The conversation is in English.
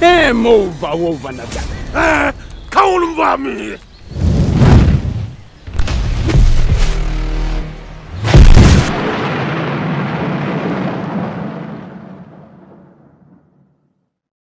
himo Game over, over. Eh, kaulum ba mi.